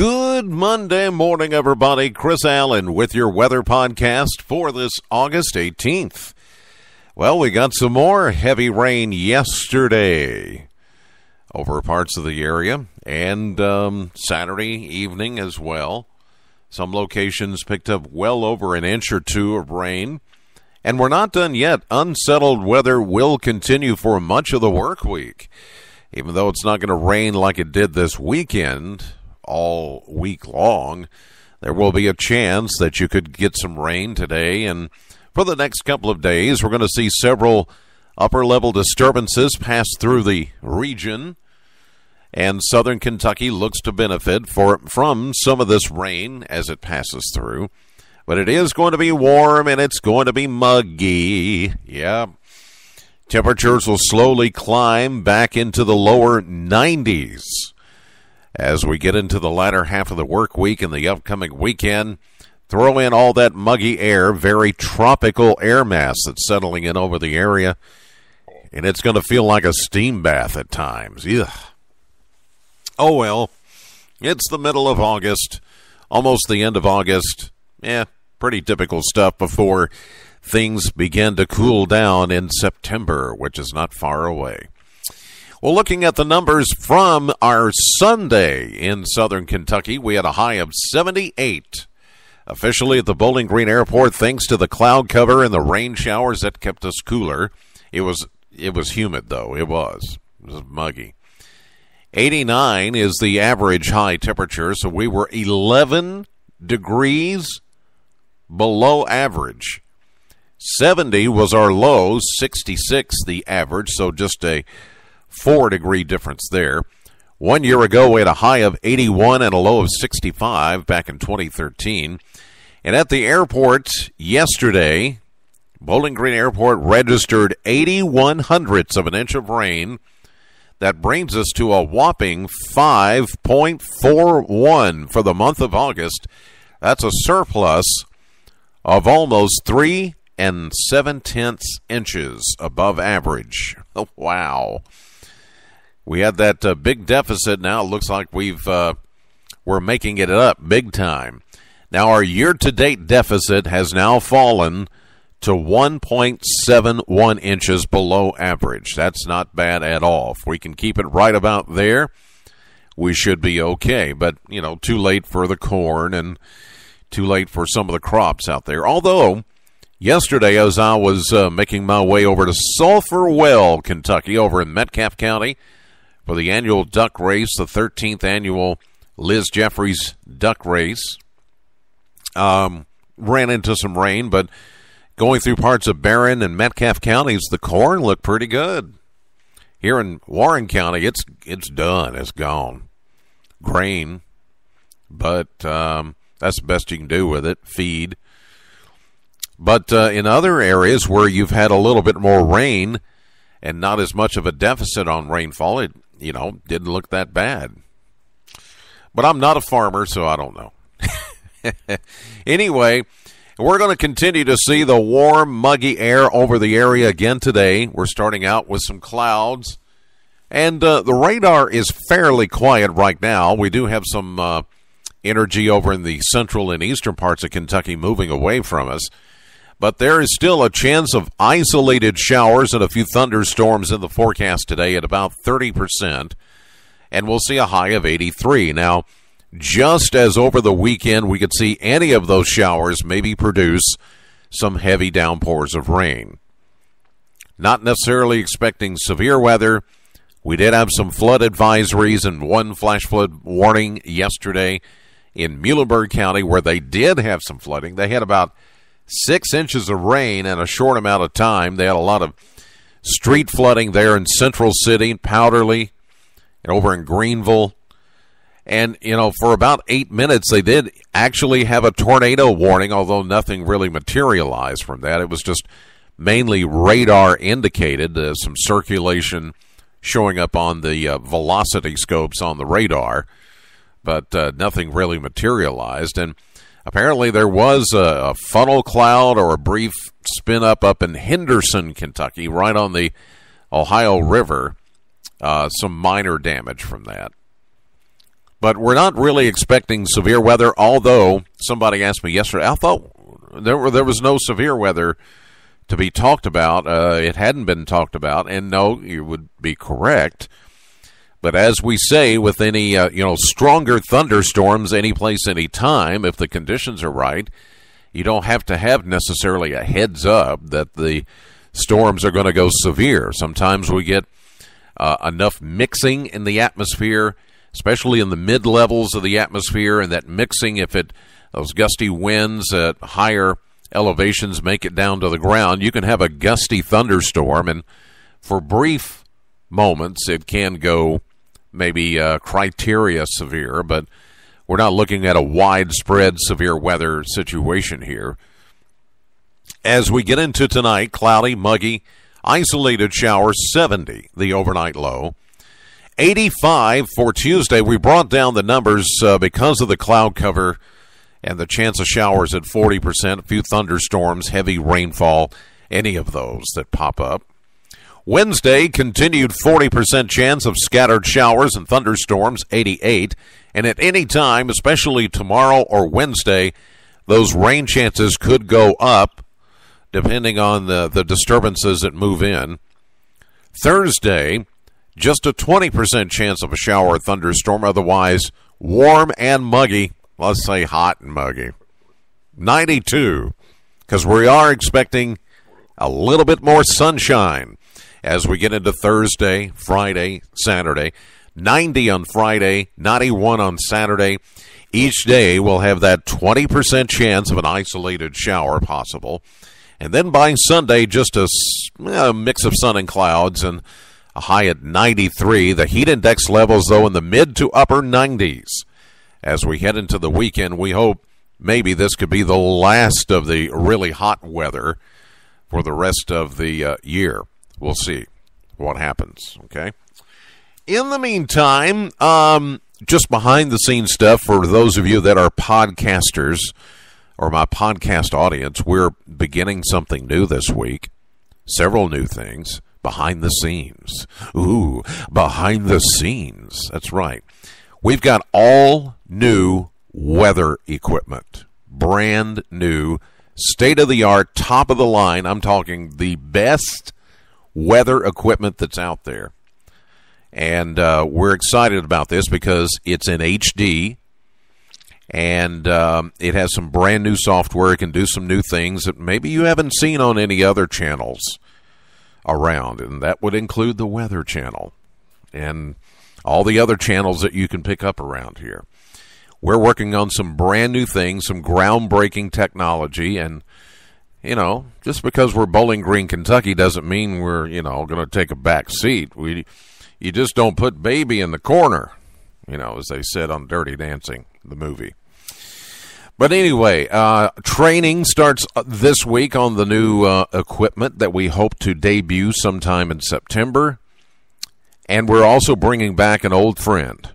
Good Monday morning, everybody. Chris Allen with your weather podcast for this August 18th. Well, we got some more heavy rain yesterday over parts of the area and um, Saturday evening as well. Some locations picked up well over an inch or two of rain. And we're not done yet. Unsettled weather will continue for much of the work week. Even though it's not going to rain like it did this weekend, all week long. There will be a chance that you could get some rain today. And for the next couple of days, we're going to see several upper level disturbances pass through the region. And southern Kentucky looks to benefit for, from some of this rain as it passes through. But it is going to be warm and it's going to be muggy. Yeah. Temperatures will slowly climb back into the lower 90s as we get into the latter half of the work week and the upcoming weekend. Throw in all that muggy air, very tropical air mass that's settling in over the area, and it's going to feel like a steam bath at times. Ugh. Oh well, it's the middle of August, almost the end of August. Yeah, pretty typical stuff before things begin to cool down in September, which is not far away. Well, looking at the numbers from our Sunday in southern Kentucky, we had a high of 78. Officially at the Bowling Green Airport, thanks to the cloud cover and the rain showers that kept us cooler. It was it was humid though. It was. It was muggy. 89 is the average high temperature, so we were 11 degrees below average. 70 was our low, 66 the average, so just a four degree difference there. One year ago, we had a high of 81 and a low of 65 back in 2013. And at the airport yesterday, Bowling Green Airport registered 81 hundredths of an inch of rain. That brings us to a whopping 5.41 for the month of August. That's a surplus of almost three and seven tenths inches above average. wow we had that uh, big deficit. Now it looks like we've uh, we're making it up big time. Now our year-to-date deficit has now fallen to 1.71 inches below average. That's not bad at all. If we can keep it right about there, we should be okay. But you know, too late for the corn and too late for some of the crops out there. Although yesterday, as I was uh, making my way over to Sulphur Well, Kentucky, over in Metcalfe County for the annual duck race, the 13th annual Liz Jeffries duck race. Um, ran into some rain, but going through parts of Barren and Metcalfe counties, the corn looked pretty good. Here in Warren County, it's it's done, it's gone. Grain, but um, that's the best you can do with it. Feed. But uh, in other areas where you've had a little bit more rain and not as much of a deficit on rainfall, it you know, didn't look that bad. But I'm not a farmer, so I don't know. anyway, we're going to continue to see the warm, muggy air over the area again today. We're starting out with some clouds. And uh, the radar is fairly quiet right now. We do have some uh, energy over in the central and eastern parts of Kentucky moving away from us but there is still a chance of isolated showers and a few thunderstorms in the forecast today at about 30%, and we'll see a high of 83. Now, just as over the weekend we could see any of those showers maybe produce some heavy downpours of rain. Not necessarily expecting severe weather. We did have some flood advisories and one flash flood warning yesterday in Muhlenberg County where they did have some flooding. They had about six inches of rain in a short amount of time. They had a lot of street flooding there in Central City, Powderly, and over in Greenville. And, you know, for about eight minutes, they did actually have a tornado warning, although nothing really materialized from that. It was just mainly radar indicated, uh, some circulation showing up on the uh, velocity scopes on the radar, but uh, nothing really materialized. And Apparently, there was a, a funnel cloud or a brief spin up up in Henderson, Kentucky, right on the Ohio River. Uh, some minor damage from that. But we're not really expecting severe weather, although somebody asked me yesterday, I thought there, were, there was no severe weather to be talked about. Uh, it hadn't been talked about, and no, you would be correct. But as we say with any uh, you know stronger thunderstorms, any place, any time, if the conditions are right, you don't have to have necessarily a heads up that the storms are going to go severe. Sometimes we get uh, enough mixing in the atmosphere, especially in the mid levels of the atmosphere, and that mixing, if it those gusty winds at higher elevations make it down to the ground, you can have a gusty thunderstorm, and for brief moments, it can go maybe uh, criteria severe, but we're not looking at a widespread severe weather situation here. As we get into tonight, cloudy, muggy, isolated showers, 70 the overnight low. 85 for Tuesday. We brought down the numbers uh, because of the cloud cover and the chance of showers at 40%, a few thunderstorms, heavy rainfall, any of those that pop up. Wednesday, continued 40% chance of scattered showers and thunderstorms, 88. And at any time, especially tomorrow or Wednesday, those rain chances could go up depending on the, the disturbances that move in. Thursday, just a 20% chance of a shower or thunderstorm, otherwise warm and muggy. Let's say hot and muggy. 92, because we are expecting a little bit more sunshine as we get into Thursday, Friday, Saturday. 90 on Friday, 91 on Saturday. Each day will have that 20% chance of an isolated shower possible. And then by Sunday, just a, a mix of sun and clouds and a high at 93. The heat index levels, though, in the mid to upper 90s. As we head into the weekend, we hope maybe this could be the last of the really hot weather for the rest of the uh, year. We'll see what happens. Okay. In the meantime, um, just behind the scenes stuff for those of you that are podcasters or my podcast audience, we're beginning something new this week. Several new things behind the scenes. Ooh, behind the scenes. That's right. We've got all new weather equipment. Brand new, state of the art, top of the line. I'm talking the best weather equipment that's out there. And uh, we're excited about this because it's in HD and um, it has some brand new software. It can do some new things that maybe you haven't seen on any other channels around, and that would include the Weather Channel and all the other channels that you can pick up around here. We're working on some brand new things, some groundbreaking technology, and you know, just because we're Bowling Green, Kentucky, doesn't mean we're you know going to take a back seat. We, you just don't put baby in the corner, you know, as they said on Dirty Dancing, the movie. But anyway, uh, training starts uh, this week on the new uh, equipment that we hope to debut sometime in September. And we're also bringing back an old friend.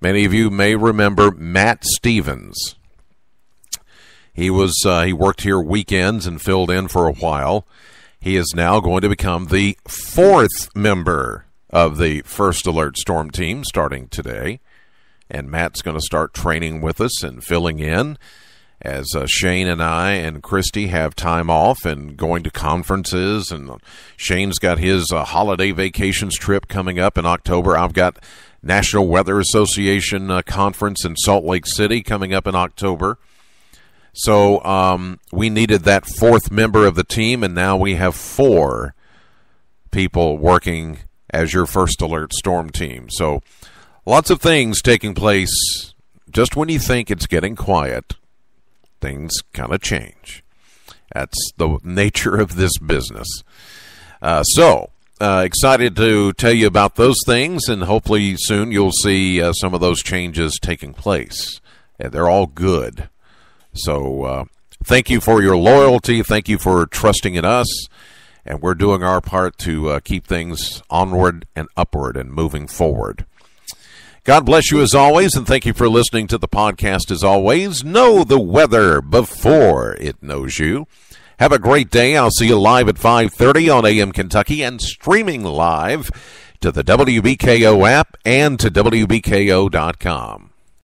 Many of you may remember Matt Stevens. He was uh, he worked here weekends and filled in for a while. He is now going to become the fourth member of the First Alert Storm Team starting today and Matt's going to start training with us and filling in as uh, Shane and I and Christy have time off and going to conferences. And Shane's got his uh, holiday vacations trip coming up in October. I've got National Weather Association uh, conference in Salt Lake City coming up in October. So um, we needed that fourth member of the team, and now we have four people working as your first alert storm team. So Lots of things taking place just when you think it's getting quiet, things kind of change. That's the nature of this business. Uh, so, uh, excited to tell you about those things, and hopefully soon you'll see uh, some of those changes taking place. And they're all good. So, uh, thank you for your loyalty. Thank you for trusting in us. And we're doing our part to uh, keep things onward and upward and moving forward. God bless you as always, and thank you for listening to the podcast as always. Know the weather before it knows you. Have a great day. I'll see you live at 5:30 on AM Kentucky and streaming live to the WBKO app and to WBKO.com.